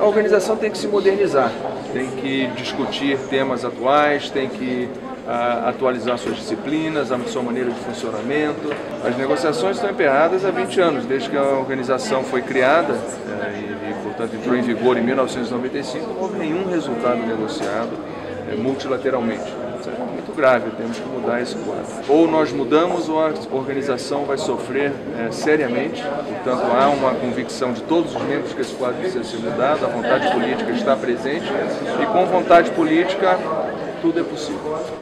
A organização tem que se modernizar, tem que discutir temas atuais, tem que a, atualizar suas disciplinas, a sua maneira de funcionamento. As negociações estão emperradas há 20 anos, desde que a organização foi criada é, e, e, portanto, entrou em vigor em 1995, não houve nenhum resultado negociado é, multilateralmente. Muito grave, temos que mudar esse quadro. Ou nós mudamos ou a organização vai sofrer é, seriamente, portanto há uma convicção de todos os membros que esse quadro precisa ser mudado, a vontade política está presente e com vontade política tudo é possível.